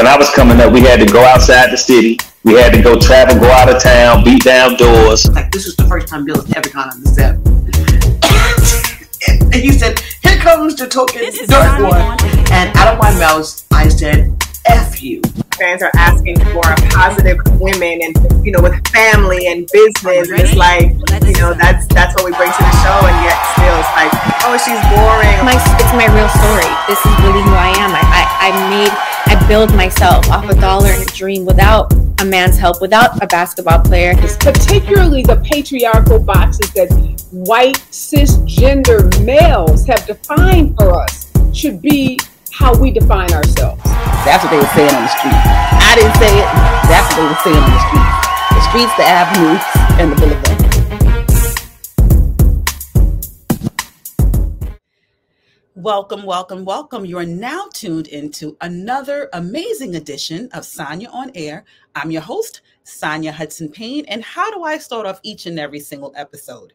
when I was coming up, we had to go outside the city. We had to go travel, go out of town, beat down doors. Like this was the first time Bill has ever gone on the set. and he said, "Here comes the token dirt boy," and out of my mouth, I said, "F you." Fans are asking for a positive women and you know with family and business. and It's like you know that's that's what we bring to the show, and yet still it's like, oh, she's boring. My, it's my real story. This is really who I am. I, I, I made I build myself off a dollar and a dream without a man's help, without a basketball player. Particularly the patriarchal boxes that white cisgender males have defined for us should be how we define ourselves. That's what they were saying on the street. I didn't say it. That's what they were saying on the street. The streets, the avenues, and the boulevard. Welcome, welcome, welcome. You are now tuned into another amazing edition of Sanya on Air. I'm your host, Sanya Hudson Payne. And how do I start off each and every single episode?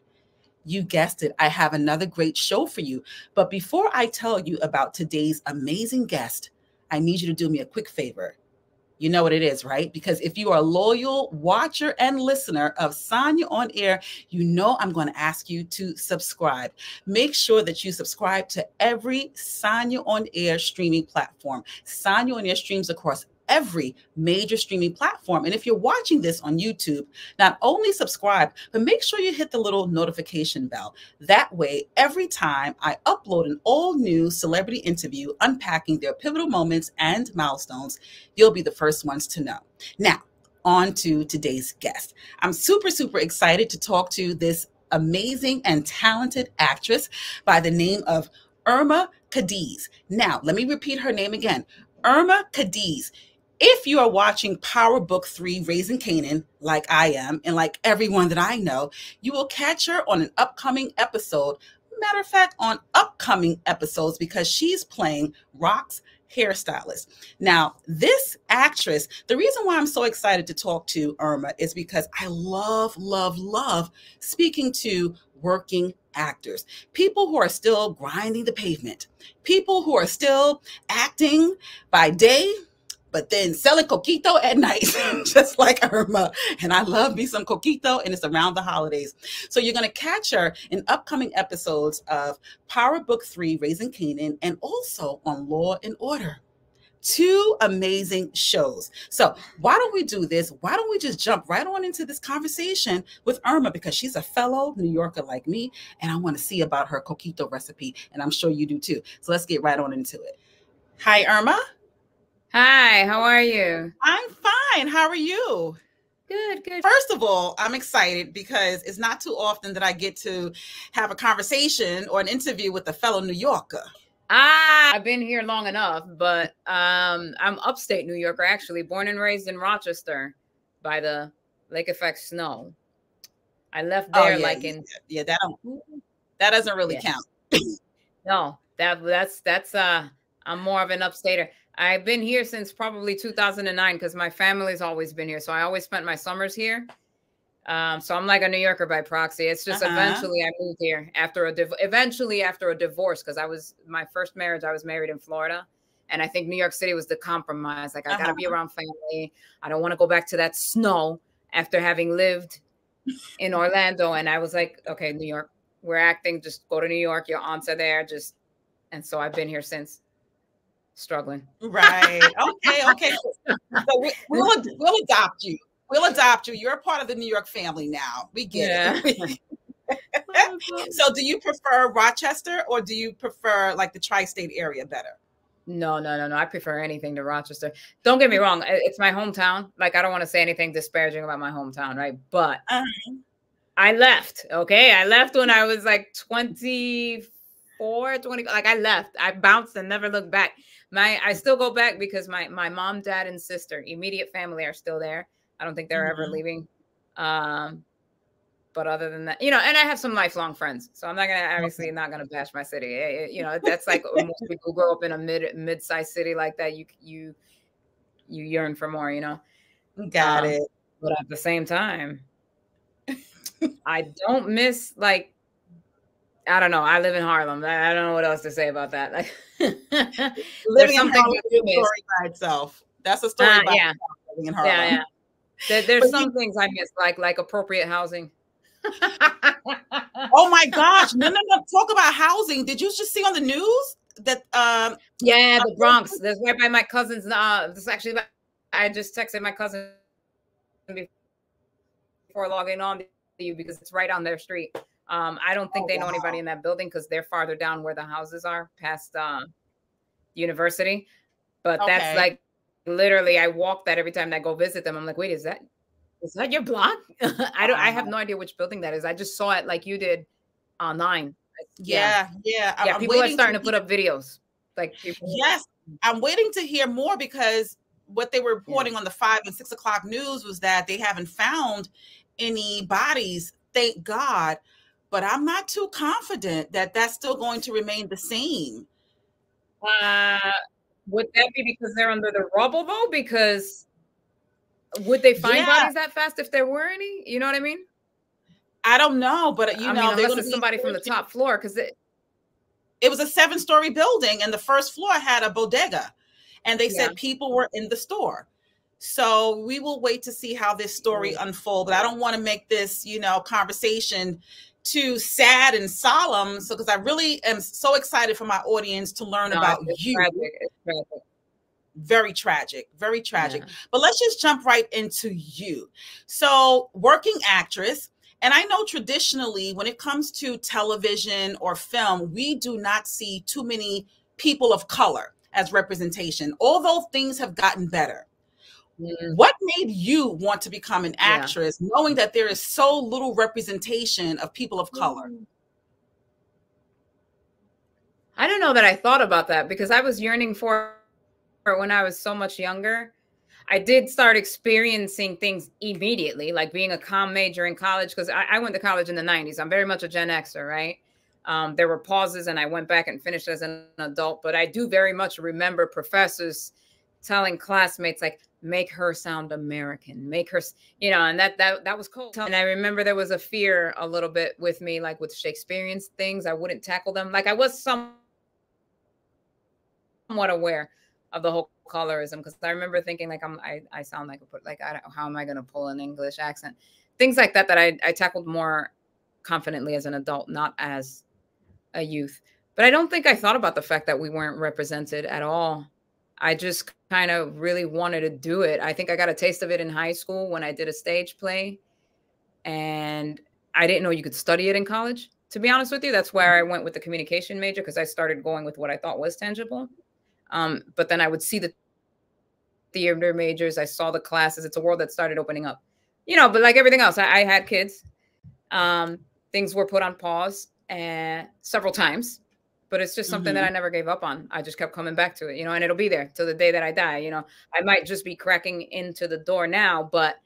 You guessed it, I have another great show for you. But before I tell you about today's amazing guest, I need you to do me a quick favor. You know what it is, right? Because if you are a loyal watcher and listener of Sanya on Air, you know I'm going to ask you to subscribe. Make sure that you subscribe to every Sanya on Air streaming platform. Sanya on Air streams across every major streaming platform. And if you're watching this on YouTube, not only subscribe, but make sure you hit the little notification bell. That way, every time I upload an all new celebrity interview unpacking their pivotal moments and milestones, you'll be the first ones to know. Now, on to today's guest. I'm super, super excited to talk to this amazing and talented actress by the name of Irma Cadiz. Now, let me repeat her name again. Irma Cadiz if you are watching Power Book 3 Raising Kanan, like I am, and like everyone that I know, you will catch her on an upcoming episode. Matter of fact, on upcoming episodes, because she's playing Raq's hairstylist. Now, this actress, the reason why I'm so excited to talk to Irma is because I love, love, love speaking to working actors, people who are still grinding the pavement, people who are still acting by day but then selling coquito at night, just like Irma. And I love me some coquito, and it's around the holidays. So you're going to catch her in upcoming episodes of Power Book 3, Raising Kanan, and also on Law and Order two amazing shows. So, why don't we do this? Why don't we just jump right on into this conversation with Irma because she's a fellow New Yorker like me, and I want to see about her coquito recipe, and I'm sure you do too. So, let's get right on into it. Hi, Irma. Hi, how are you? I'm fine. How are you? Good, good. First of all, I'm excited because it's not too often that I get to have a conversation or an interview with a fellow New Yorker. Ah, I've been here long enough, but um, I'm upstate New Yorker, actually, born and raised in Rochester by the lake effect snow. I left oh, there oh, yeah, like in yeah, that don't, that doesn't really yes. count. no, that that's that's uh I'm more of an upstater. I've been here since probably 2009 because my family's always been here. So I always spent my summers here. Um, so I'm like a New Yorker by proxy. It's just uh-huh. eventually I moved here after a div- eventually after a divorce because I was my first marriage. I was married in Florida, and I think New York City was the compromise. Like I uh-huh. got to be around family. I don't want to go back to that snow after having lived in Orlando. And I was like, okay, New York, we're acting. Just go to New York. Your aunts are there. Just and so I've been here since struggling. Right. Okay. Okay. so we, will we'll adopt you. We'll adopt you. You're a part of the New York family now. We get yeah. it. so, do you prefer Rochester or do you prefer like the tri-state area better? No, no, no, no. I prefer anything to Rochester. Don't get me wrong; it's my hometown. Like I don't want to say anything disparaging about my hometown, right? But uh-huh. I left. Okay, I left when I was like 24, 20. Like I left. I bounced and never looked back my I still go back because my my mom, dad, and sister, immediate family, are still there. I don't think they're mm-hmm. ever leaving. Um, but other than that, you know, and I have some lifelong friends, so I'm not gonna obviously not gonna bash my city. It, eh, eh, you know, that's like most people grow up in a mid mid-sized city like that. You you you yearn for more, you know. Got um, it. But at the same time, I don't miss like I don't know. I live in Harlem. I, don't know what else to say about that. Like, living in Harlem is a story by itself. That's a story Uh, about yeah. living in Harlem. Yeah, yeah. There, there's some things I miss, like like appropriate housing. Oh my gosh. No, no, no. Talk about housing. Did you just see on the news that um Yeah, the Bronx. That's right by my cousin's. Uh, this is actually, I just texted my cousin before logging on to you because it's right on their street. Um, I don't think Oh, they know anybody in that building because they're farther down where the houses are, past uh, university. But Okay. that's like literally, I walk that every time I go visit them. I'm like, wait, is that is that your block? I don't. I have no idea which building that is. I just saw it like you did online. yeah, yeah. Yeah. I'm people are starting to hear- put up videos. Like people, Yes, I'm waiting to hear more because what they were reporting on the five and six o'clock news was that they haven't found any bodies. Thank God, but I'm not too confident that that's still going to remain the same. Uh, would that be because they're under the rubble though? Because would they find Yeah. bodies that fast if there were any? You know what I mean? I don't know, but you I know, mean, unless it's somebody from the top floor, because it. It was a seven-story building, and the first floor had a bodega, and they Yeah. said people were in the store. So we will wait to see how this story unfolds. But I don't want to make this, you know, conversation too sad and solemn. So because I really am so excited for my audience to learn No, about you. tragic. Tragic. Very tragic, very tragic. Yeah. But let's just jump right into you. So, working actress, and I know traditionally when it comes to television or film, we do not see too many people of color as representation, although things have gotten better. Mm. What made you want to become an Yeah. actress, knowing that there is so little representation of people of color? I don't know that I thought about that because I was yearning for it when I was so much younger. I did start experiencing things immediately, like being a comm major in college, because I, I went to college in the 90s. I'm very much a Gen Xer, right? Um, there were pauses and I went back and finished as an adult, but I do very much remember professors telling classmates, like, make her sound American, make her, you know, and that that that was cool. And I remember there was a fear a little bit with me, like with Shakespearean things, I wouldn't tackle them. Like I was some somewhat aware of the whole colorism because I remember thinking like I'm I, I sound like a put like I don't, how am I going to pull an English accent things like that that I, I tackled more confidently as an adult not as a youth but I don't think I thought about the fact that we weren't represented at all I just kind of really wanted to do it I think I got a taste of it in high school when I did a stage play and I didn't know you could study it in college to be honest with you that's where I went with the communication major because I started going with what I thought was tangible um, but then I would see the theater majors. I saw the classes. It's a world that started opening up, you know. But like everything else, I, I had kids. Um, things were put on pause and several times, but it's just something that mm-hmm. I never gave up on. I just kept coming back to it, you know, and it'll be there till the day that I die. You know, I might just be cracking into the door now, but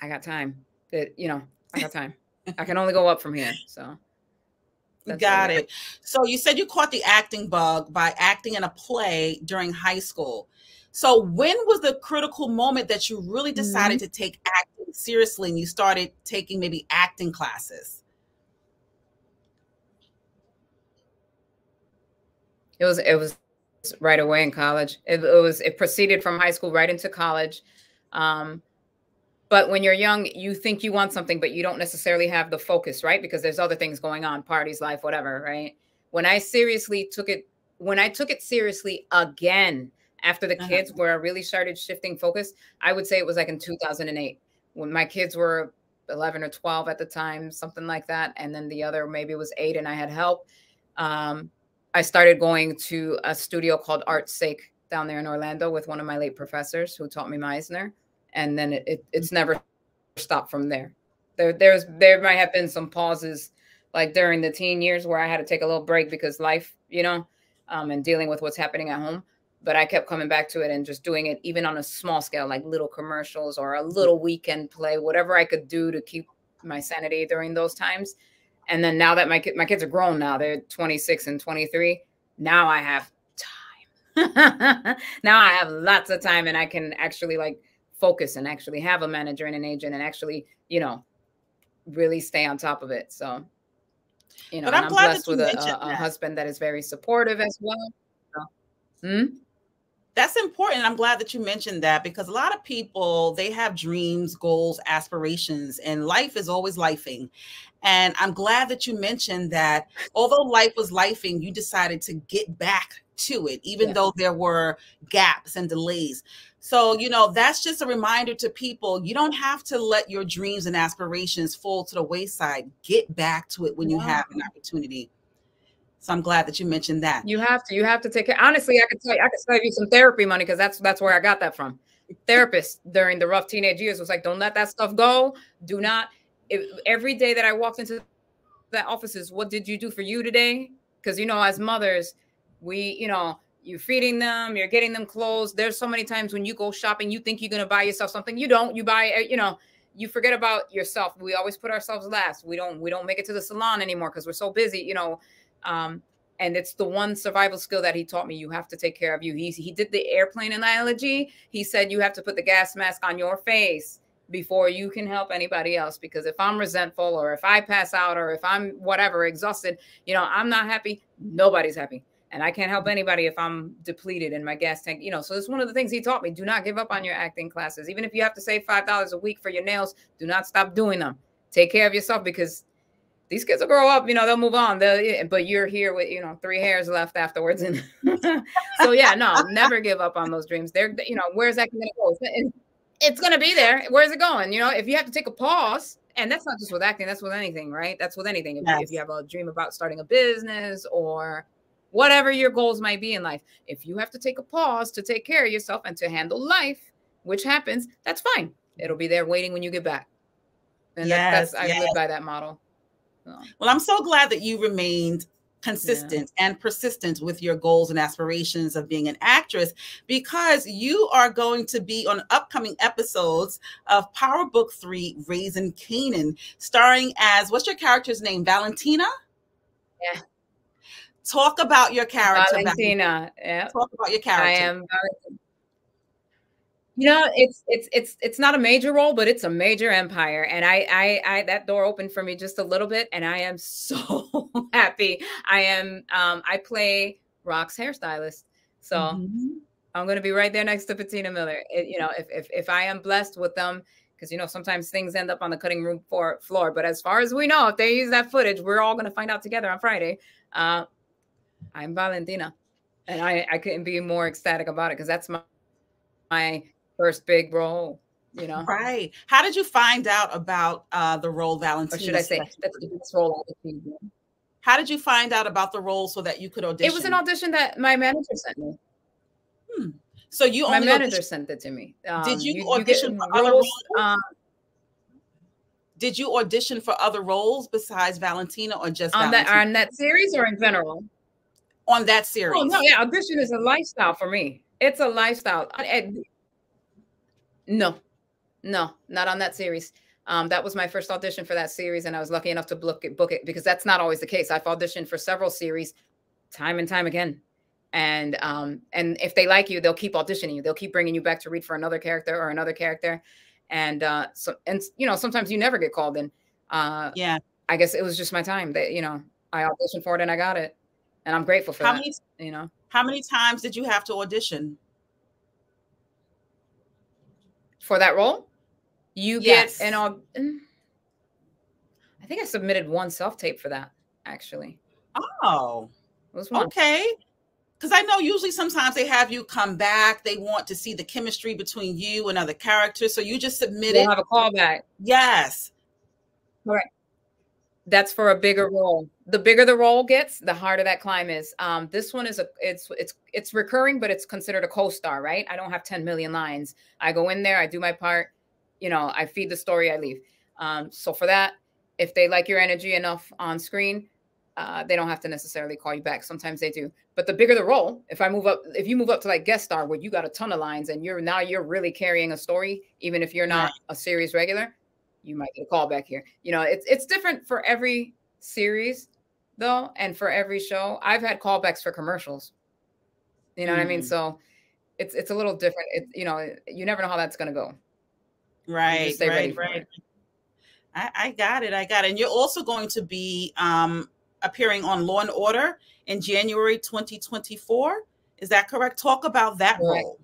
I got time. It, you know, I got time. I can only go up from here. So. That's Got it. So you said you caught the acting bug by acting in a play during high school. So when was the critical moment that you really decided mm-hmm. to take acting seriously and you started taking maybe acting classes? It was it was right away in college. It, it was it proceeded from high school right into college. Um, but when you're young, you think you want something, but you don't necessarily have the focus, right? Because there's other things going on, parties, life, whatever, right? When I seriously took it, when I took it seriously again after the Uh-huh. kids, where I really started shifting focus, I would say it was like in 2008 when my kids were 11 or 12 at the time, something like that, and then the other maybe was eight, and I had help. Um, I started going to a studio called Art's Sake down there in Orlando with one of my late professors who taught me Meisner, and then it, it, it's never stopped from there. There there's there might have been some pauses like during the teen years where I had to take a little break because life, you know, um, and dealing with what's happening at home. But I kept coming back to it and just doing it even on a small scale, like little commercials or a little weekend play, whatever I could do to keep my sanity during those times. And then now that my kid, my kids are grown now, they're 26 and 23. Now I have time. now I have lots of time and I can actually like focus and actually have a manager and an agent and actually, you know, really stay on top of it. So, you know, But and I'm I'm, blessed with a, a, a husband that is very supportive as well. So, hmm? That's important. I'm glad that you mentioned that because a lot of people they have dreams, goals, aspirations, and life is always lifing. And I'm glad that you mentioned that although life was lifing, you decided to get back to it, even though there were gaps and delays. So, you know, that's just a reminder to people you don't have to let your dreams and aspirations fall to the wayside. Get back to it when you have an opportunity. So I'm glad that you mentioned that. You have to. You have to take care. Honestly, I could tell you, I could save you some therapy money because that's that's where I got that from. Therapist during the rough teenage years was like, don't let that stuff go. Do not. If, every day that I walked into that offices, what did you do for you today? Because you know, as mothers, we, you know, you're feeding them, you're getting them clothes. There's so many times when you go shopping, you think you're gonna buy yourself something, you don't. You buy, uh, you know, you forget about yourself. We always put ourselves last. We don't. We don't make it to the salon anymore because we're so busy. You know um, and it's the one survival skill that he taught me. You have to take care of you. He, he did the airplane analogy. He said you have to put the gas mask on your face before you can help anybody else. Because if I'm resentful or if I pass out or if I'm whatever, exhausted, you know, I'm not happy, nobody's happy. And I can't help anybody if I'm depleted in my gas tank. You know, so it's one of the things he taught me. Do not give up on your acting classes. Even if you have to save $5 a week for your nails, do not stop doing them. Take care of yourself because these kids will grow up, you know, they'll move on. They'll, but you're here with, you know, three hairs left afterwards. And so, yeah, no, never give up on those dreams. They're, you know, where's that going to go? It's going to be there. Where's it going? You know, if you have to take a pause, and that's not just with acting, that's with anything, right? That's with anything. If, yes. if you have a dream about starting a business or whatever your goals might be in life, if you have to take a pause to take care of yourself and to handle life, which happens, that's fine. It'll be there waiting when you get back. And yes, that's, I yes. live by that model. Well, I'm so glad that you remained consistent yeah. and persistent with your goals and aspirations of being an actress because you are going to be on upcoming episodes of Power Book 3 Raising Kanan, starring as what's your character's name? Valentina? Yeah. Talk about your character. Valentina. Yeah. Talk about your character. I am Valentina. You know, it's it's it's it's not a major role, but it's a major empire, and I I, I that door opened for me just a little bit, and I am so happy. I am um I play Raq's hairstylist, so mm-hmm. I'm gonna be right there next to Patina Miller. It, you know, if if if I am blessed with them, because you know sometimes things end up on the cutting room floor, floor. But as far as we know, if they use that footage, we're all gonna find out together on Friday. Uh, I'm Valentina, and I I couldn't be more ecstatic about it because that's my my first big role you know? Right. How did you find out about uh the role valentina or should i say that's the best role i how did you find out about the role so that you could audition it was an audition? that my manager sent me. Hmm. so you my manager sent it to me. Um, did you, you audition you for roles, other roles um, did you audition for other roles besides valentina or just on valentina? that on that series or in general? On that series oh no yeah audition is a lifestyle for me. It's a lifestyle no, no, not on that series. Um, that was my first audition for that series, and I was lucky enough to book it, book it because that's not always the case. I've auditioned for several series, time and time again, and um, and if they like you, they'll keep auditioning you. They'll keep bringing you back to read for another character or another character, and uh, so and you know sometimes you never get called in. Uh, yeah, I guess it was just my time that you know I auditioned for it and I got it, and I'm grateful for how that. Many, you know, how many times did you have to audition? For that role, you yes. get an all. I think I submitted one self tape for that actually. Oh, okay. Because I know usually sometimes they have you come back. They want to see the chemistry between you and other characters. So you just submitted. We'll have a callback. Yes. All right that's for a bigger role. The bigger the role gets, the harder that climb is. Um, this one is a it's it's it's recurring, but it's considered a co-star, right? I don't have 10 million lines. I go in there, I do my part, you know, I feed the story, I leave. Um, so for that, if they like your energy enough on screen, uh, they don't have to necessarily call you back. Sometimes they do. But the bigger the role, if I move up, if you move up to like guest star where you got a ton of lines and you're now you're really carrying a story, even if you're not a series regular, you might get a call back here. You know, it's it's different for every series though, and for every show. I've had callbacks for commercials. You know mm. what I mean? Mm. So it's it's a little different. It you know, you never know how that's gonna go. Right, right, right. I, I got it. I got it. And you're also going to be um appearing on Law and Order in January 2024. Is that correct? Talk about that Correct. role.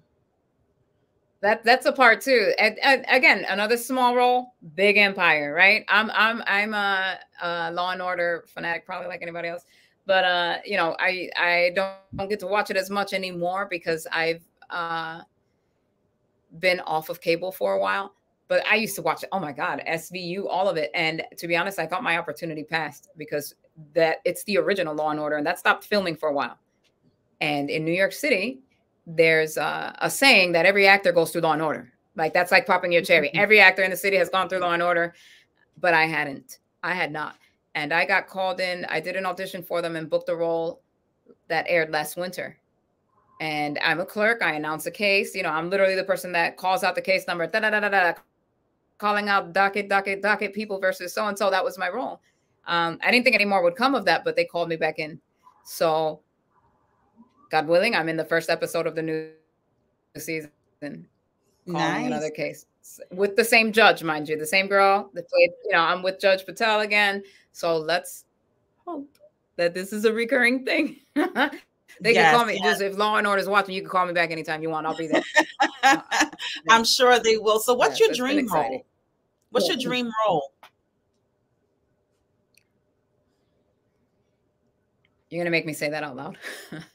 That that's a part too. And, and again, another small role, big empire, right? I'm I'm I'm a, a Law and Order fanatic, probably like anybody else. But uh, you know, I I don't, don't get to watch it as much anymore because I've uh been off of cable for a while. But I used to watch it. Oh my God, SVU, all of it. And to be honest, I thought my opportunity passed because that it's the original Law and Order, and that stopped filming for a while. And in New York City, there's a, a saying that every actor goes through Law and Order. Like that's like popping your cherry. Every actor in the city has gone through Law and Order, but I hadn't. I had not. And I got called in. I did an audition for them and booked a role that aired last winter. And I'm a clerk. I announce a case. You know, I'm literally the person that calls out the case number, da da da da da, calling out docket, docket, docket people versus so and so. That was my role. Um, I didn't think any more would come of that, but they called me back in. So God willing, I'm in the first episode of the new season, calling Nice. another case with the same judge, mind you, the same girl that played. You know, I'm with Judge Patel again. So let's hope that this is a recurring thing. they Yes, can call me yes. just if Law and Order is watching. You can call me back anytime you want. I'll be there. I'm sure they will. So, what's Yeah, your so it's been dream role? What's your dream role? You're gonna make me say that out loud.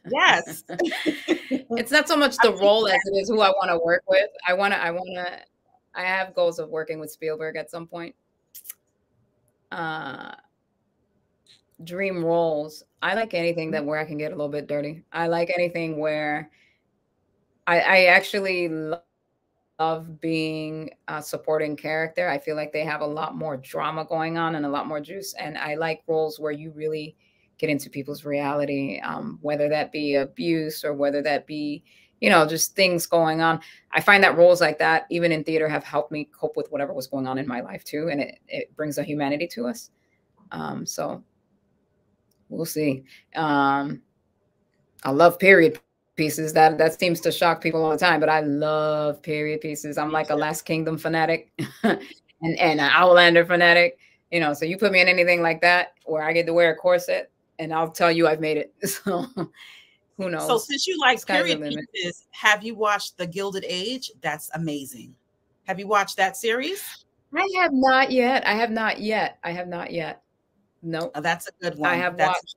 Yes. it's not so much the role as it is who I want to work with. I want to. I want to. I have goals of working with Spielberg at some point. Uh, dream roles. I like anything that where I can get a little bit dirty. I like anything where I, I actually lo- love being a supporting character. I feel like they have a lot more drama going on and a lot more juice. And I like roles where you really get into people's reality, um, whether that be abuse or whether that be, you know, just things going on. I find that roles like that, even in theater, have helped me cope with whatever was going on in my life too, and it it brings a humanity to us. Um, so we'll see. Um, I love period pieces. That that seems to shock people all the time, but I love period pieces. I'm like a Last Kingdom fanatic and and an Outlander fanatic. You know, so you put me in anything like that where I get to wear a corset, and I'll tell you I've made it. So who knows? So, since you like Sky's period pieces, have you watched The Gilded Age? That's amazing. Have you watched that series? I have not yet. I have not yet. I have not yet. Nope. Oh, that's a good one. I have That's- watched.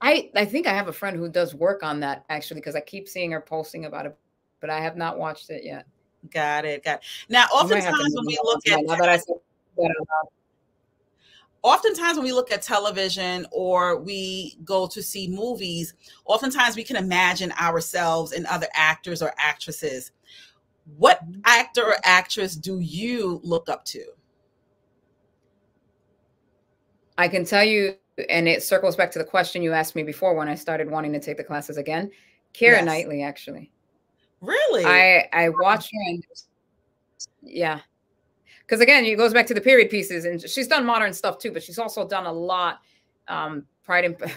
I I think I have a friend who does work on that actually because I keep seeing her posting about it, but I have not watched it yet. Got it. Got it. Now, oftentimes when we look at that that. Oftentimes when we look at television or we go to see movies, oftentimes we can imagine ourselves in other actors or actresses. What actor or actress do you look up to? I can tell you, and it circles back to the question you asked me before when I started wanting to take the classes again. Keira Yes. Knightley, actually. Really? I I watch her and yeah, because again, it goes back to the period pieces, and she's done modern stuff too, but she's also done a lot. Um, Pride and Pride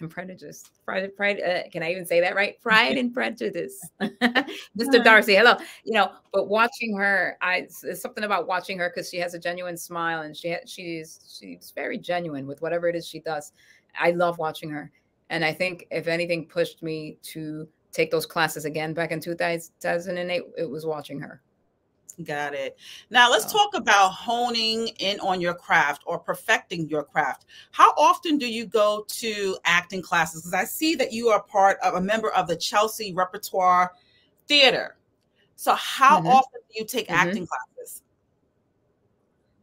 and Prejudice. Pride, Pride. Uh, can I even say that right? Pride and Prejudice. Mr. Darcy, hello. You know, but watching her, I it's, something about watching her because she has a genuine smile and she ha- she's she's very genuine with whatever it is she does. I love watching her, and I think if anything pushed me to take those classes again back in 2008, it was watching her. Got it. Now let's So- talk about honing in on your craft or perfecting your craft. How often do you go to acting classes? Because I see that you are part of a member of the Chelsea Repertoire Theater. So how Mhm. often do you take Mhm. acting classes?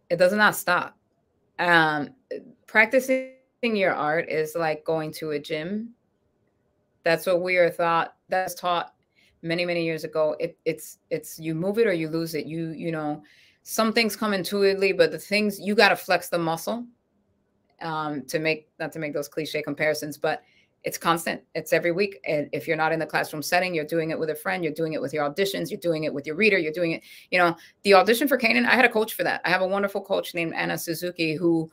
It does not stop. Um, practicing your art is like going to a gym. That's what we are thought. That's taught many many years ago. It, it's it's you move it or you lose it. You you know some things come intuitively, but the things you got to flex the muscle um, to make not to make those cliche comparisons, but it's constant. It's every week. And if you're not in the classroom setting, you're doing it with a friend. You're doing it with your auditions. You're doing it with your reader. You're doing it. You know, the audition for Kanan. I had a coach for that. I have a wonderful coach named Anna Suzuki who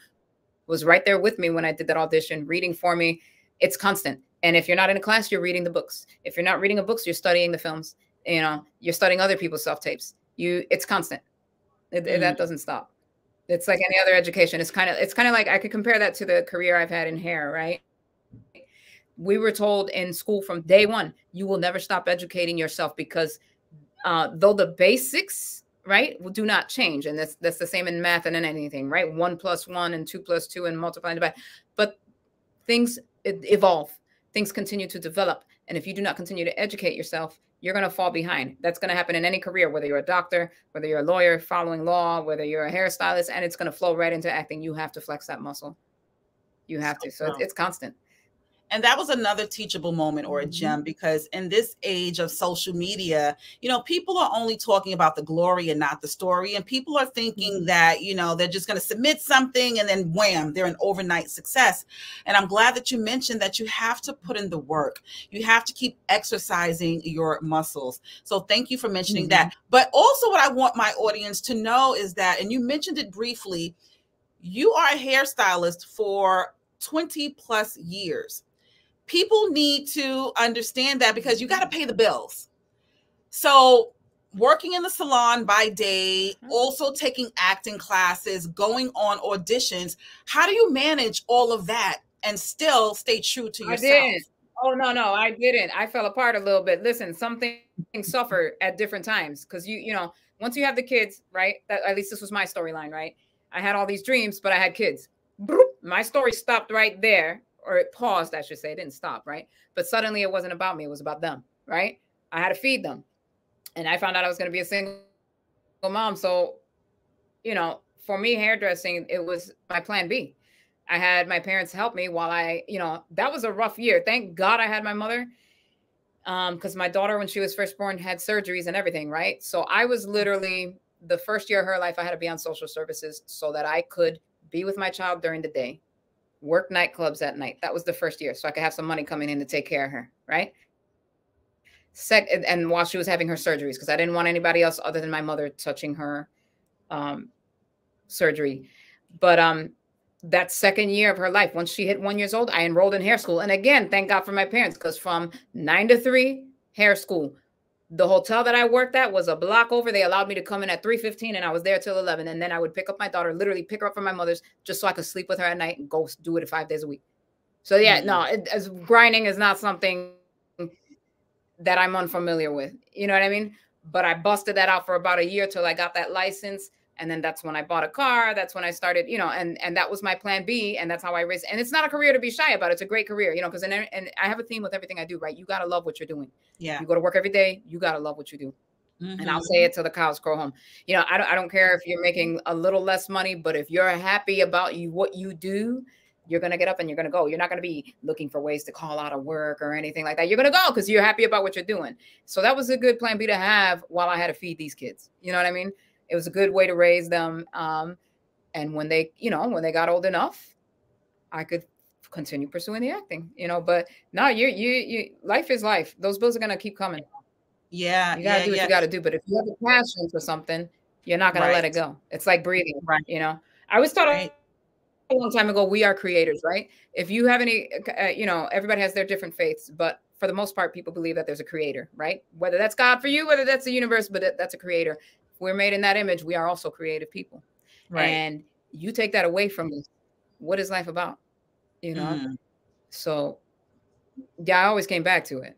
was right there with me when I did that audition, reading for me. It's constant. And if you're not in a class, you're reading the books. If you're not reading a books, you're studying the films. You know, you're studying other people's self tapes. You, it's constant. It, it- That doesn't stop. It's like any other education. It's kind of, it's kind of like I could compare that to the career I've had in hair. Right? we were told in school from day one, you will never stop educating yourself because uh, though the basics, right, do not change. And that's that's the same in math and in anything, right? One plus one and two plus two and multiply and divide. But things evolve, things continue to develop. And if you do not continue to educate yourself, you're going to fall behind. That's going to happen in any career, whether you're a doctor, whether you're a lawyer following law, whether you're a hairstylist, and it's going to flow right into acting. You have to flex that muscle. You have to. So it's, it's constant and that was another teachable moment or a mm-hmm. gem because in this age of social media you know people are only talking about the glory and not the story and people are thinking mm-hmm. that you know they're just going to submit something and then wham they're an overnight success and i'm glad that you mentioned that you have to put in the work you have to keep exercising your muscles so thank you for mentioning mm-hmm. that but also what i want my audience to know is that and you mentioned it briefly you are a hairstylist for 20 plus years people need to understand that because you got to pay the bills. So, working in the salon by day, mm-hmm. also taking acting classes, going on auditions, how do you manage all of that and still stay true to yourself? Oh no, no, I didn't. I fell apart a little bit. Listen, something suffer at different times because you, you know, once you have the kids, right? That at least this was my storyline, right? I had all these dreams, but I had kids. My story stopped right there or it paused, I should say. It didn't stop, right? But suddenly it wasn't about me, it was about them, right? I had to feed them. And I found out I was going to be a single mom. So, you know, for me, hairdressing, it was my plan B. I had my parents help me while I, you know, that was a rough year. Thank God I had my mother. Um, because my daughter, when she was first born, had surgeries and everything, right? So I was literally the first year of her life, I had to be on social services so that I could be with my child during the day work nightclubs at night. That was the first year, so I could have some money coming in to take care of her, right? Second, and while she was having her surgeries, because I didn't want anybody else other than my mother touching her um, surgery. But um, that second year of her life, once she hit one years old, I enrolled in hair school. And again, thank God for my parents, because from nine to three, hair school, the hotel that I worked at was a block over. They allowed me to come in at 3:15 and I was there till 11 and then I would pick up my daughter, literally pick her up from my mother's just so I could sleep with her at night and go do it 5 days a week. So yeah, mm-hmm. no, it, as grinding is not something that I'm unfamiliar with. You know what I mean? But I busted that out for about a year till I got that license and then that's when I bought a car. That's when I started, you know, and and that was my plan B, and that's how I raised. And it's not a career to be shy about. It's a great career, you know, because and and I have a theme with everything I do. Right, you gotta love what you're doing. Yeah, you go to work every day. You gotta love what you do. Mm-hmm. And I'll mm-hmm. say it till the cows crow home. You know, I don't I don't care if you're making a little less money, but if you're happy about you what you do, you're going to get up and you're going to go. You're not going to be looking for ways to call out of work or anything like that. You're going to go because you're happy about what you're doing. So that was a good plan B to have while I had to feed these kids. You know what I mean? It was a good way to raise them. Um, and when they, you know, when they got old enough, I could continue pursuing the acting, you know. But no, you, you, you, life is life. Those bills are gonna keep coming. Yeah, you gotta yeah, do what yeah. you gotta do. But if you have a passion for something, you're not gonna right. let it go. It's like breathing, right? You know, I was taught right. a long time ago. We are creators, right? If you have any, uh, you know, everybody has their different faiths, but for the most part, people believe that there's a creator, right? Whether that's God for you, whether that's the universe, but that's a creator we're made in that image, we are also creative people. Right. And you take that away from us, what is life about? You know? Mm. So yeah, I always came back to it.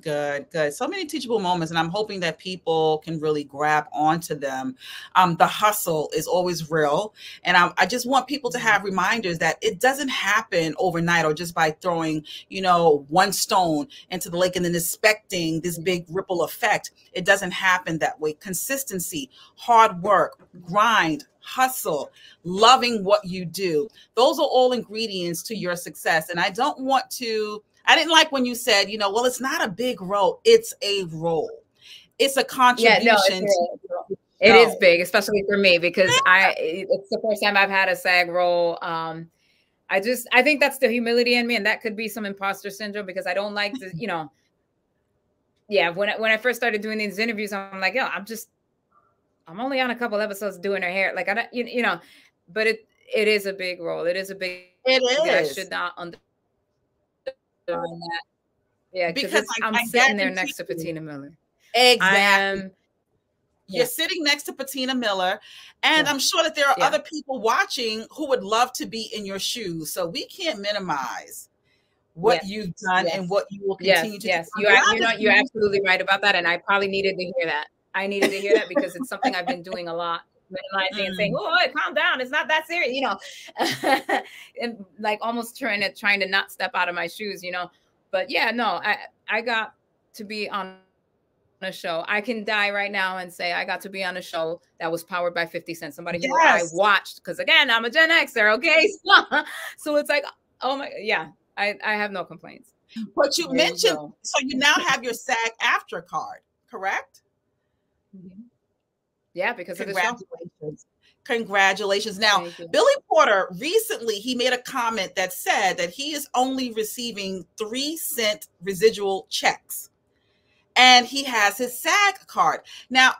Good, good. So many teachable moments, and I'm hoping that people can really grab onto them. Um, the hustle is always real, and I, I just want people to have reminders that it doesn't happen overnight or just by throwing, you know, one stone into the lake and then expecting this big ripple effect. It doesn't happen that way. Consistency, hard work, grind, hustle, loving what you do. Those are all ingredients to your success. And I don't want to I didn't like when you said, you know, well, it's not a big role, it's a role. It's a contribution. Yeah, no, it no. is big, especially for me because I it's the first time I've had a SAG role. Um, I just I think that's the humility in me, and that could be some imposter syndrome because I don't like to, you know. Yeah, when I, when I first started doing these interviews, I'm like, yo, I'm just, I'm only on a couple episodes doing her hair, like I don't, you, you know, but it it is a big role. It is a big. It is. I should not under doing um, that. Yeah, because I'm I sitting there next to Patina Miller. Exactly. You're yeah. sitting next to Patina Miller, and yeah. I'm sure that there are yeah. other people watching who would love to be in your shoes. So we can't minimize what Yes. you've done Yes. and what you will Yes, continue to yes, do. you I'm are, you're not, you're absolutely right about that, and I probably needed to hear that. I needed to hear that because it's something I've been doing a lot, minimizing and saying. "Oh, calm down, it's not that serious," you know, and like almost trying to trying to not step out of my shoes, you know. But yeah, no, I I got to be on a show. I can die right now and say I got to be on a show that was powered by 50 Cent, somebody who I watched because again, I'm a Gen Xer, okay? so it's like, oh my, yeah, I I have no complaints. But you There mentioned, go. so you now have your SAG after card, correct? Mm-hmm. Yeah, because of the. Congratulations. Congratulations. Now, Billy Porter recently he made a comment that said that he is only receiving three cent residual checks, and he has his SAG card. Now,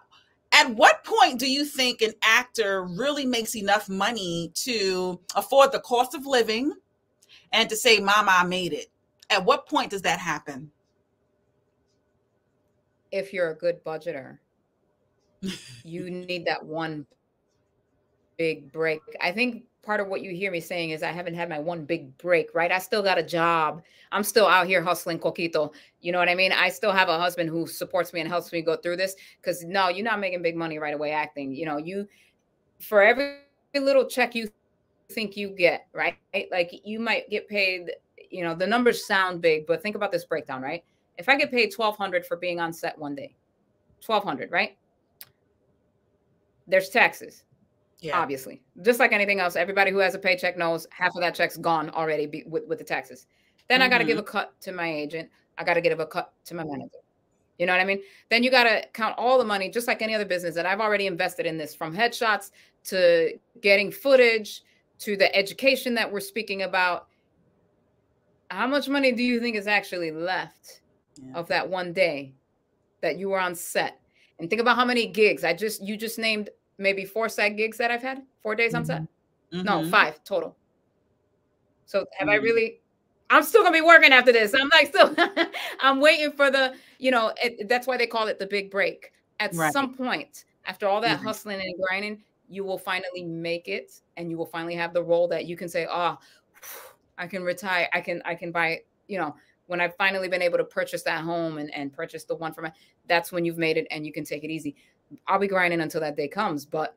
at what point do you think an actor really makes enough money to afford the cost of living and to say, "Mama, I made it"? At what point does that happen? if you're a good budgeter, you need that one big break. I think part of what you hear me saying is I haven't had my one big break, right? I still got a job. I'm still out here hustling coquito. You know what I mean? I still have a husband who supports me and helps me go through this because no, you're not making big money right away acting. You know, you for every little check you think you get, right? Like you might get paid, you know, the numbers sound big, but think about this breakdown, right? If I get paid 1200 for being on set one day, 1200, right? There's taxes, Yeah. obviously. Just like anything else, everybody who has a paycheck knows half of that check's gone already be, with, with the taxes. Then I got to give mm-hmm. a cut to my agent. I got to give a cut to my manager. You know what I mean? Then you got to count all the money, just like any other business that I've already invested in this from headshots to getting footage to the education that we're speaking about. How much money do you think is actually left Yeah. of that one day that you were on set? And think about how many gigs I just you just named maybe four SAG gigs that I've had, four days on set. No, Mhm. five total. So have I Mhm. really? I'm still gonna be working after this. I'm like still. I'm waiting for the. You know, it, that's why they call it the big break. At Right. some point, after all that Mhm. hustling and grinding, you will finally make it, and you will finally have the role that you can say, "Oh, I can retire. I can. I can buy." You know, when I've finally been able to purchase that home and and purchase the one for my. That's when you've made it, and you can take it easy. I'll be grinding until that day comes, but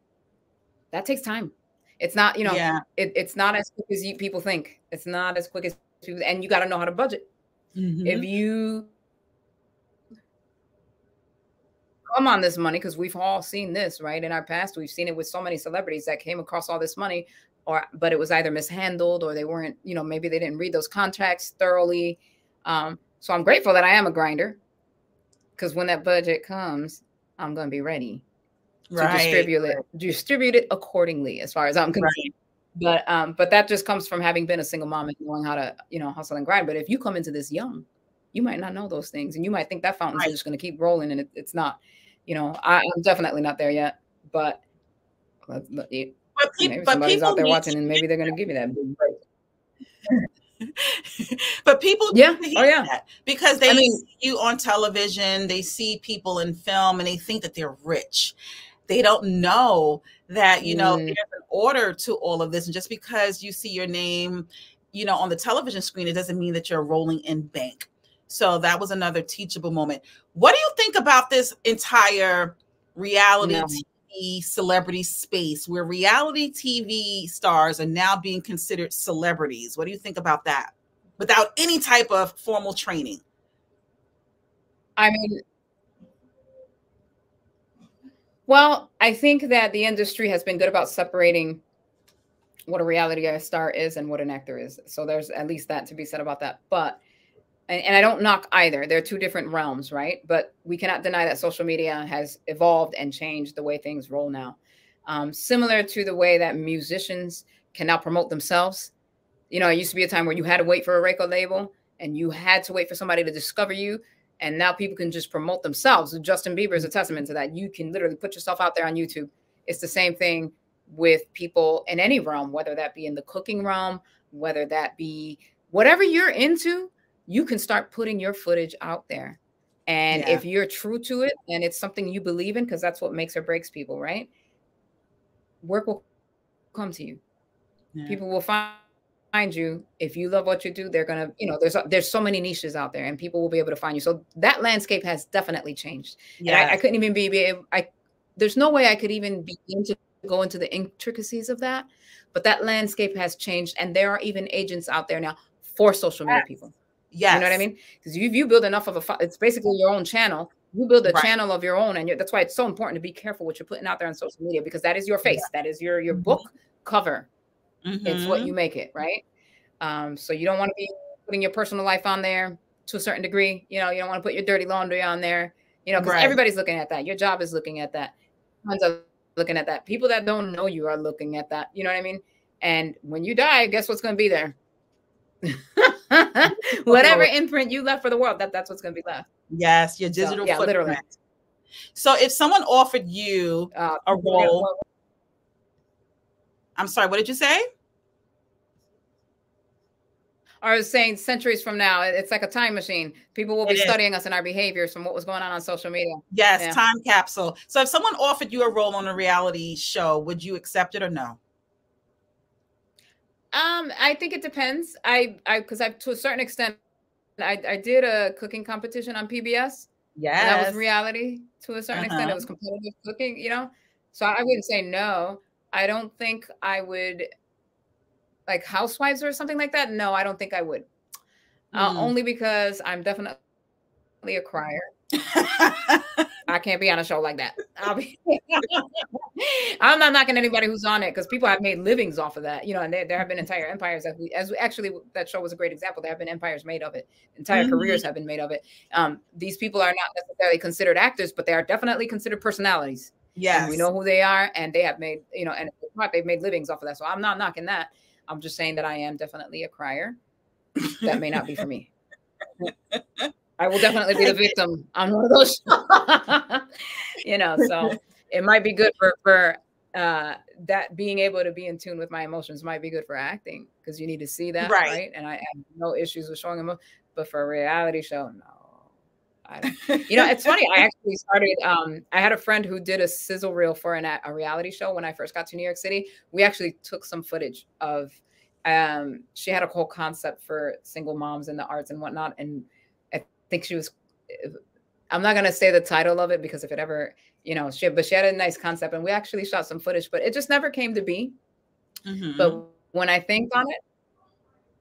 that takes time. It's not, you know, Yeah. it, it's not as quick as you, people think. It's not as quick as people, and you got to know how to budget. Mhm. If you come on this money, because we've all seen this, right? In our past, we've seen it with so many celebrities that came across all this money, or but it was either mishandled or they weren't, you know, maybe they didn't read those contracts thoroughly. Um, so I'm grateful that I am a grinder, because when that budget comes, I'm gonna be ready to Right. distribute it distribute it accordingly as far as I'm concerned. But um, but that just comes from having been a single mom and knowing how to, you know, hustle and grind. But if you come into this young, you might not know those things, and you might think that fountain's Right. just going to keep rolling, and it, it's not. You know, I, I'm definitely not there yet. But, but, but you- But, maybe somebody's out there watching, and maybe they're going to give you that. big break. but people Yeah. Oh, yeah. that because they I mean- see you on television, they see people in film, and they think that they're rich. They don't know that you know Mm. there's an order to all of this, and just because you see your name, you know, on the television screen, it doesn't mean that you're rolling in bank. So that was another teachable moment. What do you think about this entire reality No. TV celebrity space where reality TV stars are now being considered celebrities? What do you think about that? Without any type of formal training. I mean, well, I think that the industry has been good about separating what a reality star is and what an actor is. So there's at least that to be said about that. But and, and I don't knock either. They're two different realms, right? But we cannot deny that social media has evolved and changed the way things roll now. Um, similar to the way that musicians can now promote themselves. You know, it used to be a time where you had to wait for a record label and you had to wait for somebody to discover you and now people can just promote themselves. Justin Bieber is a testament to that. You can literally put yourself out there on YouTube. It's the same thing with people in any realm, whether that be in the cooking realm, whether that be whatever you're into, you can start putting your footage out there. And Yeah. if you're true to it and it's something you believe in, because that's what makes or breaks people, right? Work will come to you. Yeah. People will find find you if you love what you do they're gonna you know there's there's so many niches out there and people will be able to find you so that landscape has definitely changed yeah I, I, couldn't even be, be able, i there's no way i could even begin to go into the intricacies of that but that landscape has changed and there are even agents out there now for social media yes. people yeah you know what i mean because if you build enough of a it's basically your own channel you build a right. channel of your own and that's why it's so important to be careful what you're putting out there on social media because that is your face yeah. that is your your mm-hmm. book cover Mm-hmm. It's what you make it, right? Um, so you don't want to be putting your personal life on there to a certain degree. You know, you don't want to put your dirty laundry on there. You know, because right. everybody's looking at that. Your job is looking at that. Tons of looking at that. People that don't know you are looking at that. You know what I mean? And when you die, guess what's going to be there? Whatever imprint you left for the world, that that's what's going to be left. Yes, your digital so, yeah, footprint. Literally. So if someone offered you uh, a role, I'm sorry, what did you say? I was saying centuries from now, it's like a time machine. People will be it studying is. us and our behaviors from what was going on on social media. Yes, yeah. time capsule. So if someone offered you a role on a reality show, would you accept it or no? Um, I think it depends. I, I, because I, to a certain extent, I, I did a cooking competition on PBS. Yeah, that was reality to a certain uh-huh. extent. It uh-huh. was competitive cooking, you know. So I wouldn't say no. I don't think I would like housewives or something like that. No, I don't think I would. Uh, mm. only because I'm definitely a crier. I can't be on a show like that. I'll be I'm not knocking anybody who's on it because people have made livings off of that, you know, and there, there have been entire empires that we, as we, actually that show was a great example. There have been empires made of it. Entire mm-hmm. careers have been made of it. Um, these people are not necessarily considered actors, but they are definitely considered personalities. Yeah, we know who they are, and they have made, you know, and they've made livings off of that. So I'm not knocking that. I'm just saying that I am definitely a crier. That may not be for me. I will definitely be the victim on one of those. you know, so it might be good for for uh, that being able to be in tune with my emotions might be good for acting because you need to see that, right? right? And I have no issues with showing them, but for a reality show, no. I don't. you know, it's funny. I actually started. Um, I had a friend who did a sizzle reel for an, a reality show when I first got to New York City. We actually took some footage of. Um, she had a whole concept for single moms in the arts and whatnot, and think she was. I'm not gonna say the title of it because if it ever, you know, she but she had a nice concept, and we actually shot some footage, but it just never came to be. Mm-hmm. But when I think on it,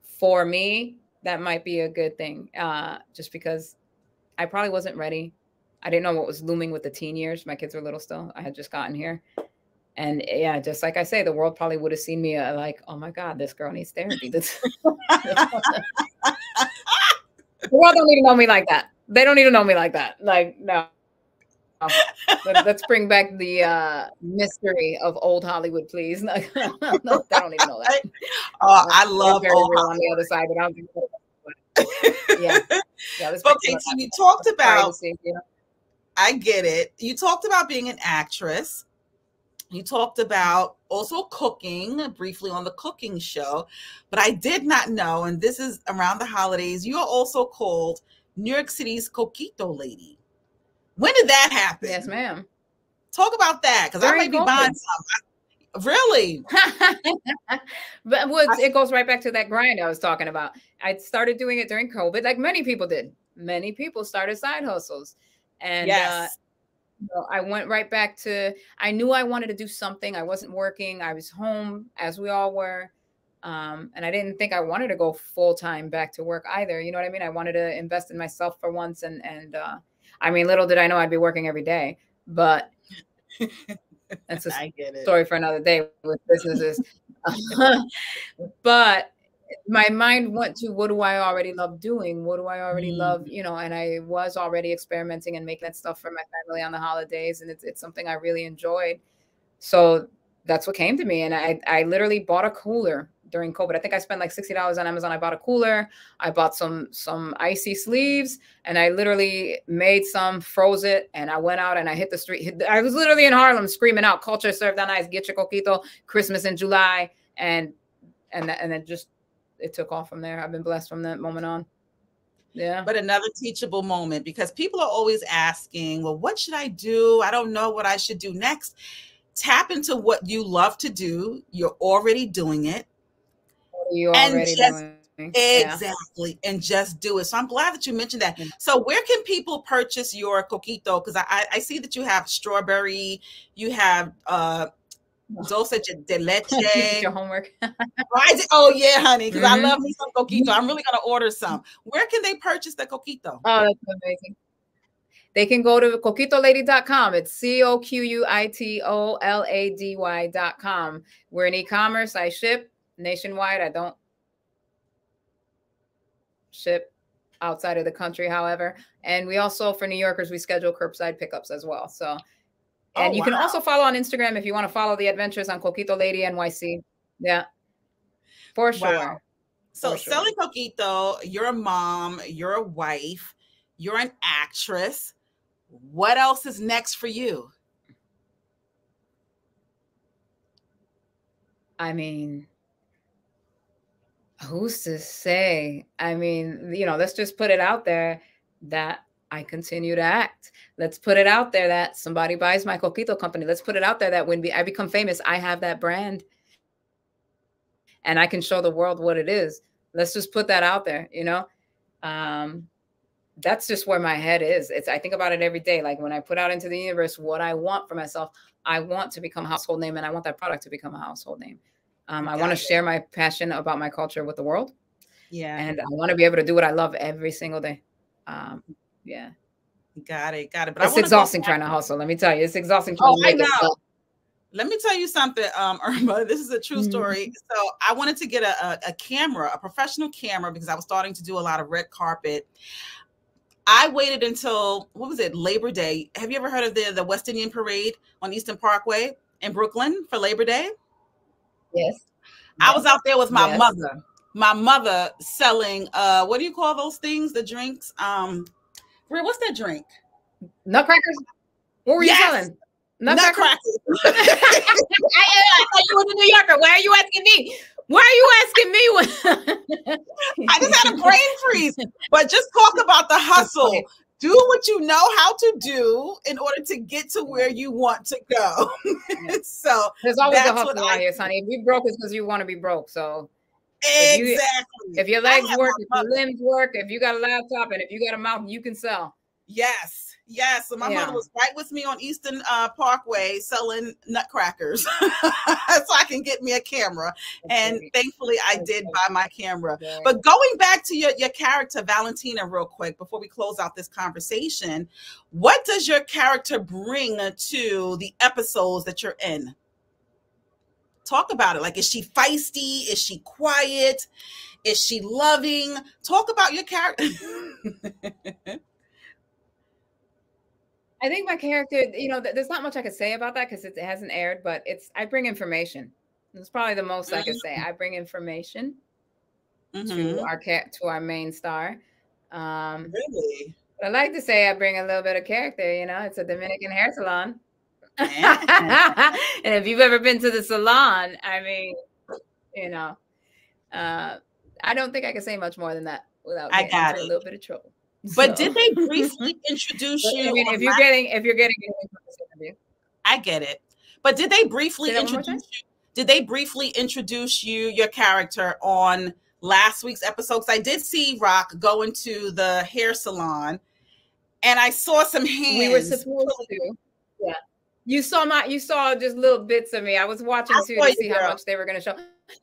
for me, that might be a good thing, uh, just because I probably wasn't ready. I didn't know what was looming with the teen years. My kids were little still. I had just gotten here. And yeah, just like I say, the world probably would have seen me uh, like, oh my God, this girl needs therapy. The world don't need to know me like that. They don't need to know me like that. Like, no. Let, us bring back the uh, mystery of old Hollywood, please. no, they don't even know that. Oh, I love old Hollywood. on the other side, but I don't think yeah. yeah okay, so you talked about. I get it. You talked about being an actress. You talked about also cooking briefly on the cooking show, but I did not know, and this is around the holidays, you are also called New York City's Coquito Lady. When did that happen? Yes, ma'am. Talk about that because I might be buying some. Really? but well, it goes right back to that grind I was talking about. I started doing it during COVID, like many people did. Many people started side hustles. And uh, yes. Uh, know, I went right back to I knew I wanted to do something. I wasn't working. I was home as we all were. Um, and I didn't think I wanted to go full time back to work either. You know what I mean? I wanted to invest in myself for once. And and uh, I mean, little did I know I'd be working every day. But That's a story for another day with businesses. but my mind went to what do I already love doing? What do I already mm. love? You know, and I was already experimenting and making that stuff for my family on the holidays, and it's it's something I really enjoyed. So that's what came to me, and I I literally bought a cooler during COVID. I think I spent like sixty dollars on Amazon. I bought a cooler. I bought some some icy sleeves, and I literally made some, froze it, and I went out and I hit the street. I was literally in Harlem screaming out, "Culture served on ice, get your coquito, Christmas in July," and and and then just it took off from there. I've been blessed from that moment on. Yeah. But another teachable moment because people are always asking, well, what should I do? I don't know what I should do next. Tap into what you love to do. You're already doing it you And already just- doing? Yeah. Exactly. And just do it. So I'm glad that you mentioned that. So where can people purchase your coquito? Because I, I I see that you have strawberry, you have uh dulce de leche. You your homework. Oh yeah, honey, because I Mhm. love me some coquito. I'm really gonna order some. Where can they purchase the coquito? Oh, that's amazing. They can go to coquitolady.com. It's C O Q U I T O L A D Y.com. We're in e commerce. I ship nationwide. I don't ship outside of the country, however. And we also, for New Yorkers, we schedule curbside pickups as well. So, and Oh, you can also follow on Instagram if you want to follow the adventures on Coquito Lady NYC. Yeah, for sure. Wow. So For sure. selling coquito, you're a mom, you're a wife, you're an actress. What else is next for you? I mean, who's to say? I mean, you know, let's just put it out there that I continue to act. Let's put it out there that somebody buys my coquito company. Let's put it out there that when I become famous, I have that brand and I can show the world what it is. Let's just put that out there, you know? Um, that's just where my head is. It's I think about it every day. Like when I put out into the universe what I want for myself, I want to become a household name and I want that product to become a household name. Um, I want to share my passion about my culture with the world, Yeah. and I want to be able to do what I love every single day. Um, yeah, Got it, got it. But it's exhausting trying to hustle. Let me tell you, it's exhausting. Trying Oh, to I know. Let me tell you something, um, Irma. This is a true Mhm. story. So I wanted to get a, a, a camera, a professional camera, because I was starting to do a lot of red carpet. I waited until what was it, Labor Day? Have you ever heard of the the West Indian Parade on Eastern Parkway in Brooklyn for Labor Day? Yes, I was out there with my Yes. mother. My mother selling uh what do you call those things? The drinks? Um What's that drink? nutcrackers. What were Yes. you selling? Nutcrackers. Nutcrackers. I, I thought you was a New Yorker. Why are you asking me? Why are you asking me? When... I just had a brain freeze. But just talk about the hustle. Do what you know how to do in order to get to where you want to go. so There's always a hustle out here. Sonny. If you broke, it's because you want to be broke. So If you- exactly. if your legs work, if your limbs work, if you got a laptop, and if you got a mouth, you can sell. Yes, yes. So my Yeah. mother was right with me on Eastern uh, Parkway selling nutcrackers, so I can get me a camera. And thankfully, I did buy my camera. But going back to your, your character, Valentina, real quick, before we close out this conversation, what does your character bring to the episodes that you're in? Talk about it. Like, is she feisty? Is she quiet? Is she loving? Talk about your character. I think my character, you know, there's not much I could say about that because it hasn't aired, but it's I bring information. It's probably the most I could say. I bring information to Mhm. our cat to our main star. Um, Really? I like to say I bring a little bit of character. You know, it's a Dominican hair salon. And if you've ever been to the salon, I mean, you know, uh, I don't think I can say much more than that without I getting got a little bit of trouble. But So- did they briefly introduce you? I mean, if you're last- getting if you're getting anything from this interview, I get it. But did they briefly Say that one more introduce you? Did they briefly introduce you, your character, on last week's episode? 'Cause I did see Raq go into the hair salon, and I saw some hands. we were supposed to. Yeah. You saw my you saw just little bits of me. I was watching I too to you, see how much they were gonna show.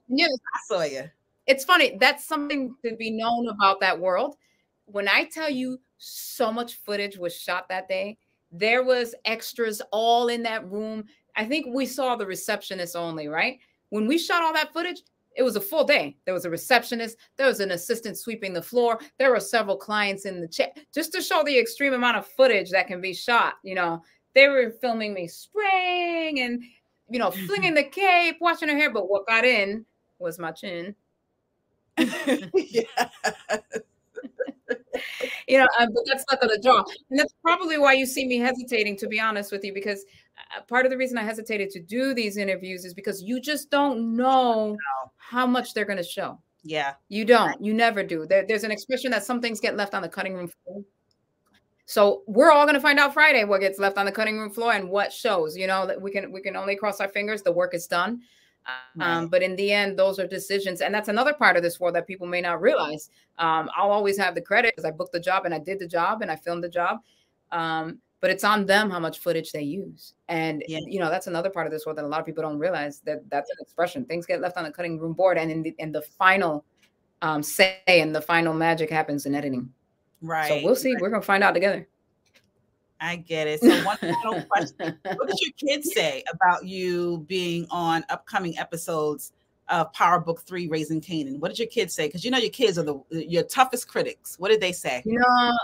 Yeah, I saw you. it's funny. That's something to be known about that world. When I tell you so much footage was shot that day, there was extras all in that room. I think we saw the receptionist only, right? When we shot all that footage, it was a full day. There was a receptionist, there was an assistant sweeping the floor, there were several clients in the chat just to show the extreme amount of footage that can be shot. You know, they were filming me spraying and you know, flinging the cape, washing her hair, but what got in was my chin. yeah. you know, uh, but that's not going to draw. And that's probably why you see me hesitating, to be honest with you, because uh, part of the reason I hesitated to do these interviews is because you just don't know how much they're going to show. Yeah. You don't. You never do. There, there's an expression that some things get left on the cutting room floor. So we're all going to find out Friday what gets left on the cutting room floor and what shows. You know that we can we can only cross our fingers. The work is done. Um, but in the end, those are decisions, and that's another part of this world that people may not realize. Um, I'll always have the credit because I booked the job and I did the job and I filmed the job. Um, but it's on them how much footage they use, and yeah. you know that's another part of this world that a lot of people don't realize that that's an expression. Things get left on the cutting room board, and in the in the final um, say and the final magic happens in editing. Right. So we'll see. Right. We're gonna find out together. I get it. So one final question: What did your kids say about you being on upcoming episodes of Power Book Three, Raising Kanan? What did your kids say? Because you know your kids are the your toughest critics. What did they say? You know,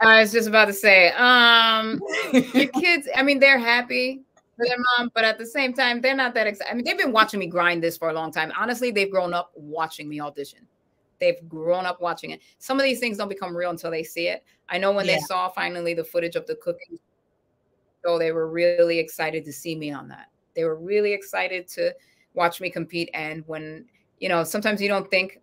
I was just about to say, um, your kids. I mean, they're happy for their mom, but at the same time, they're not that excited. I mean, they've been watching me grind this for a long time. Honestly, they've grown up watching me audition. They've grown up watching it. Some of these things don't become real until they see it. I know when yeah. they saw finally the footage of the cooking show, they were really excited to see me on that. They were really excited to watch me compete. And when, you know, sometimes you don't think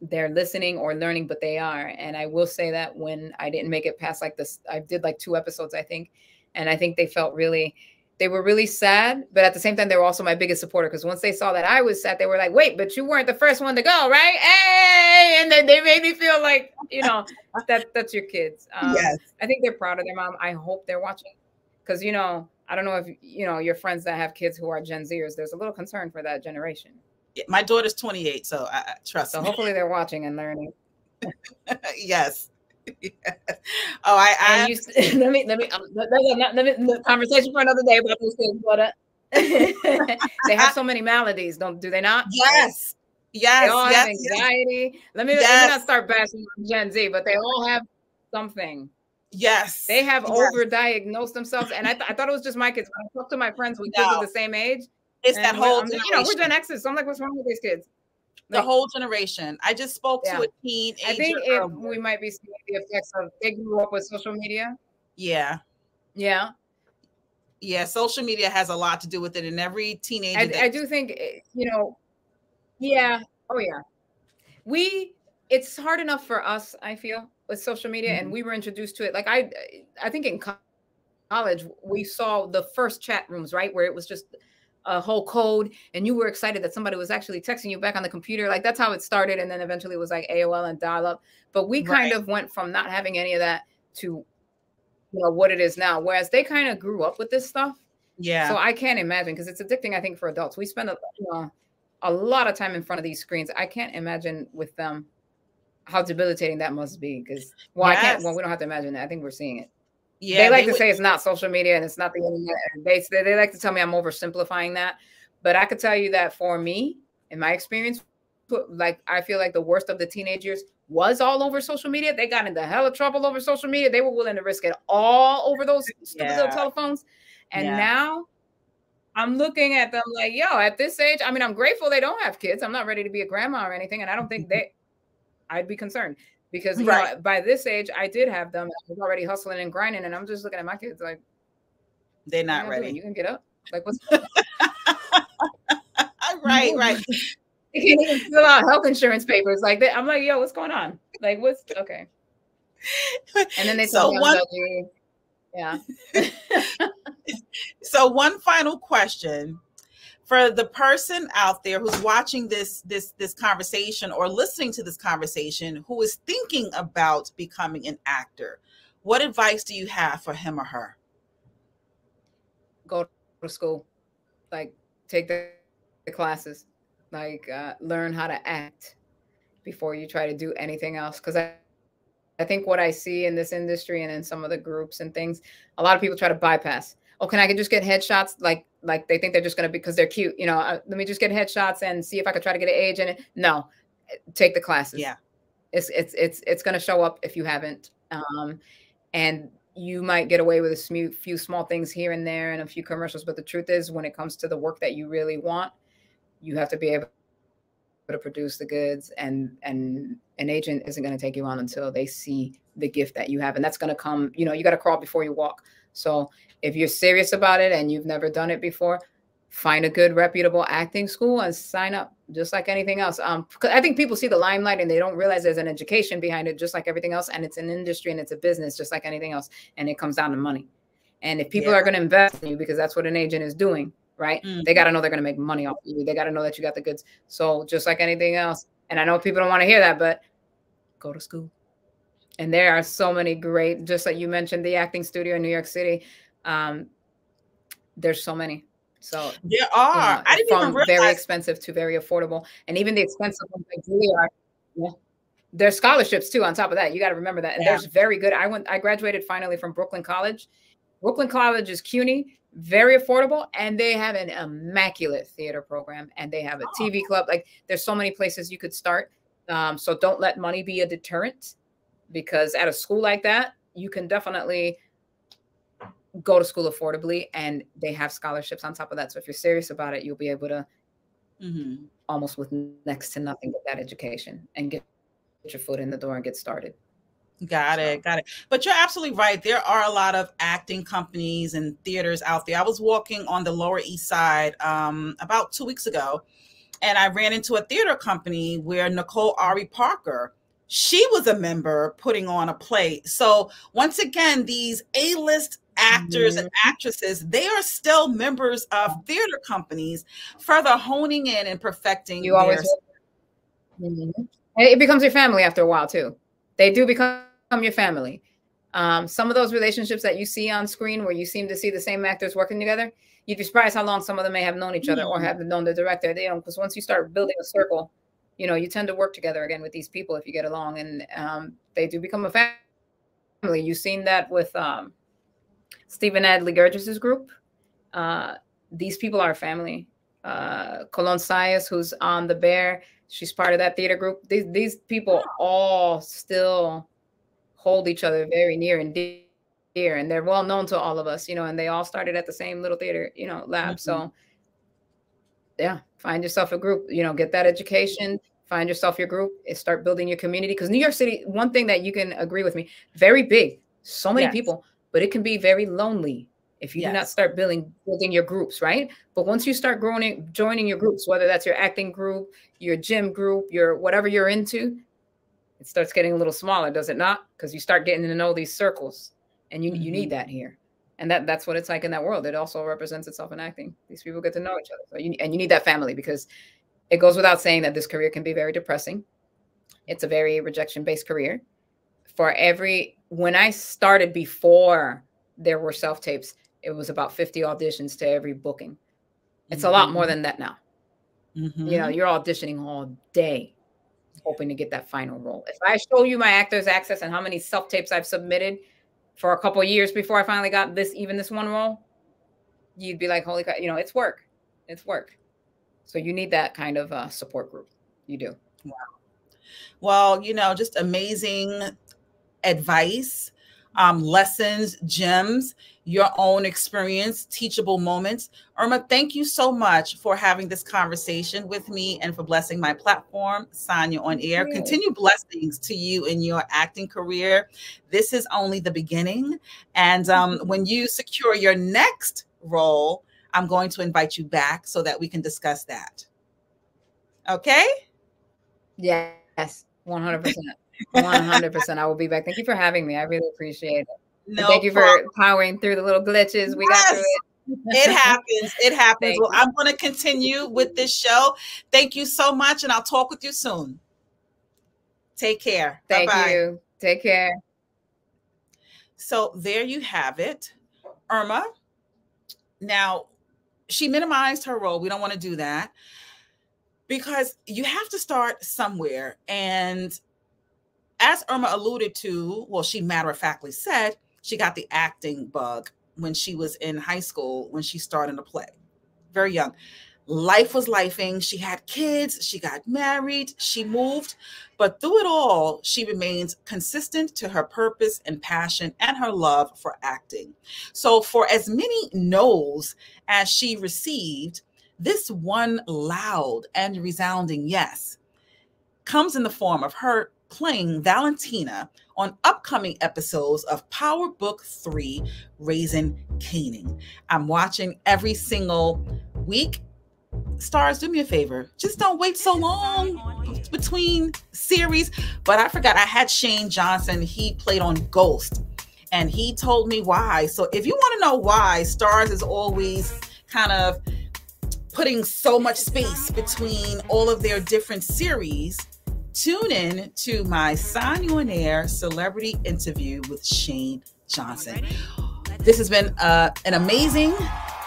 they're listening or learning, but they are. And I will say that when I didn't make it past like this, I did like two episodes, I think. And I think they felt really they were really sad, but at the same time, they were also my biggest supporter because once they saw that I was sad, they were like, "Wait, but you weren't the first one to go, right?" Hey, and then they made me feel like, you know, that that's your kids. Um, yes, I think they're proud of their mom. I hope they're watching because you know, I don't know if you know your friends that have kids who are Gen Zers. There's a little concern for that generation. My daughter's 28, so I, I trust. So me. hopefully they're watching and learning. yes. Oh, I, I you, let me let me um, let, let, let, me conversation for another day about those things, but uh, they have so many maladies, don't do they not? Yes. Yes, they all yes, have anxiety. Yes. Let me yes. let me not start bashing Gen Z, but they all have something. Yes, they have yes. overdiagnosed themselves, and I, th- I thought it was just my kids. When I talk to my friends with no. kids of the same age, it's that whole. You know, we're Gen X's, so I'm like, what's wrong with these kids? The like, whole generation. I just spoke yeah. to a teen. I think if we might be seeing the effects of they grew up with social media. Yeah. Yeah. Yeah, social media has a lot to do with it, and every teenager. I, I do think eh, you know. Yeah. Oh yeah. We. It's hard enough for us. I feel with social media, mm-hmm. and we were introduced to it. Like I, I think in college we saw the first chat rooms, right, where it was just a whole code and you were excited that somebody was actually texting you back on the computer. Like that's how it started and then eventually it was like aol and dial up but we kind right. of went from not having any of that to you know what it is now whereas they kind of grew up with this stuff. Yeah. So i can't imagine because it's addicting i think for adults. We spend a, you know, a lot of time in front of these screens. I can't imagine with them how debilitating that must be because well yes. i can't well we don't have to imagine that. I think we're seeing it yeah, they like they to would, say it's not social media and it's not the internet. They they like to tell me I'm oversimplifying that, but I could tell you that for me, in my experience, like I feel like the worst of the teenagers was all over social media. They got into hell of trouble over social media. They were willing to risk it all over those stupid yeah. little telephones, and yeah. now I'm looking at them like, yo, at this age, I mean, I'm grateful they don't have kids. I'm not ready to be a grandma or anything, and I don't think they. I'd be concerned because right. know by this age I did have them. I was already hustling and grinding, and I'm just looking at my kids like they're not ready. You can get up. Like what's right, right. You can't even fill out health insurance papers like that. I'm like, yo, what's going on? Like, what's okay? And then they so one, yeah. so one final question for the person out there who's watching this this this conversation or listening to this conversation who is thinking about becoming an actor what advice do you have for him or her? Go to school. Like take the, the classes. Like uh, learn how to act before you try to do anything else. Because I, I think what i see in this industry and in some of the groups and things a lot of people try to bypass. Oh can i just get headshots? Like like they think they're just going to because they're cute you know uh, let me just get headshots and see if i could try to get an age in it. No take the classes. Yeah. It's it's it's it's going to show up if you haven't um and you might get away with a few, few small things here and there and a few commercials but the truth is when it comes to the work that you really want you have to be able to produce the goods and and an agent isn't going to take you on until they see the gift that you have and that's going to come you know you got to crawl before you walk so if you're serious about it and you've never done it before, find a good reputable acting school and sign up just like anything else um i think people see the limelight and they don't realize there's an education behind it just like everything else and it's an industry and it's a business just like anything else and it comes down to money and if people yeah. are going to invest in you because that's what an agent is doing right? Mm-hmm. They got to know they're going to make money off you. They got to know that you got the goods. So just like anything else, and I know people don't want to hear that, but go to school. And there are so many great, just like you mentioned, the acting studio in New York City. Um, there's so many. So there are. I didn't from even very expensive to very affordable, and even the expensive ones like Juilliard. Yeah. There's scholarships too. On top of that, you got to remember that. And yeah. there's very good. I went. I graduated finally from Brooklyn College. Brooklyn College is CUNY very affordable and they have an immaculate theater program and they have a oh. tv club like there's so many places you could start um, so don't let money be a deterrent because at a school like that you can definitely go to school affordably and they have scholarships on top of that so if you're serious about it you'll be able to mm-hmm. almost with next to nothing get that education and get your foot in the door and get started Got it, got it. But you're absolutely right. There are a lot of acting companies and theaters out there. I was walking on the Lower East Side um, about two weeks ago, and I ran into a theater company where Nicole Ari Parker, she was a member putting on a play. So once again, these A-list actors mm-hmm. and actresses, they are still members of theater companies, further honing in and perfecting. You always. Mm-hmm. It becomes your family after a while too. They do become your family. Um, some of those relationships that you see on screen where you seem to see the same actors working together, you'd be surprised how long some of them may have known each other mm-hmm. or have known the director. They don't because once you start building a circle, you know, you tend to work together again with these people if you get along, and um, they do become a family. You've seen that with um, Stephen Adly Guirgis' group. Uh, these people are family. Uh, Colón-Zayas, who's on the Bear, she's part of that theater group. These these people all still hold each other very near and dear, and they're well known to all of us, you know. And they all started at the same little theater, you know, lab. Mm-hmm. So, yeah, find yourself a group. You know, get that education. Find yourself your group. And start building your community. Because New York City, one thing that you can agree with me, very big, so many yes. people, but it can be very lonely if you yes. do not start building building your groups, right? But once you start growing, joining your groups, whether that's your acting group, your gym group, your whatever you're into, it starts getting a little smaller, does it not? Because you start getting to know these circles, and you mm-hmm. you need mm-hmm. that here, and that that's what it's like in that world. It also represents itself in acting. These people get to know each other, so you, and you need that family because it goes without saying that this career can be very depressing. It's a very rejection based career. For every when I started before there were self tapes, it was about 50 auditions to every booking. It's mm-hmm. a lot more mm-hmm. than that now. Mm-hmm. You know, you're auditioning all day, hoping to get that final role. If I show you my actors access and how many self tapes I've submitted for a couple years before I finally got this, even this one role, you'd be like, holy, you know, it's work. It's work. So you need that kind of uh, support group. You do. Wow. Well, you know, just amazing advice um, lessons, gems, your own experience, teachable moments. Irma, thank you so much for having this conversation with me and for blessing my platform, Sanya on Air. Continue blessings to you in your acting career. This is only the beginning. And um, when you secure your next role, I'm going to invite you back so that we can discuss that. Okay? Yes, 100%. 100%. I will be back. Thank you for having me. I really appreciate it. No thank you problem. for powering through the little glitches. We yes. got through it. it happens. It happens. well, I'm going to continue with this show. Thank you so much, and I'll talk with you soon. Take care. Thank Bye-bye. you. Take care. So there you have it, Irma. Now, she minimized her role. We don't want to do that because you have to start somewhere. And as Irma alluded to, well, she matter of factly said she got the acting bug when she was in high school when she started a play, very young. Life was lifing. She had kids. She got married. She moved. But through it all, she remains consistent to her purpose and passion and her love for acting. So, for as many no's as she received, this one loud and resounding yes comes in the form of her playing Valentina on upcoming episodes of Power Book 3 Raising Kanan. I'm watching every single week. Starz, do me a favor. Just don't wait so long between series. But I forgot I had Shane Johnson. He played on Ghost and he told me why. So if you want to know why Starz is always kind of putting so much space between all of their different series, tune in to my Sanya on Air celebrity interview with Shane Johnson. This has been uh, an amazing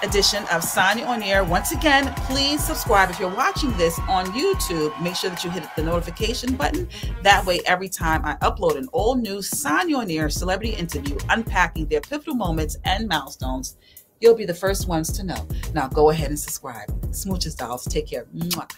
edition of You on Air. Once again, please subscribe. If you're watching this on YouTube, make sure that you hit the notification button. That way, every time I upload an all new You on Air celebrity interview unpacking their pivotal moments and milestones, you'll be the first ones to know. Now go ahead and subscribe. Smooches, dolls. Take care. Mwah.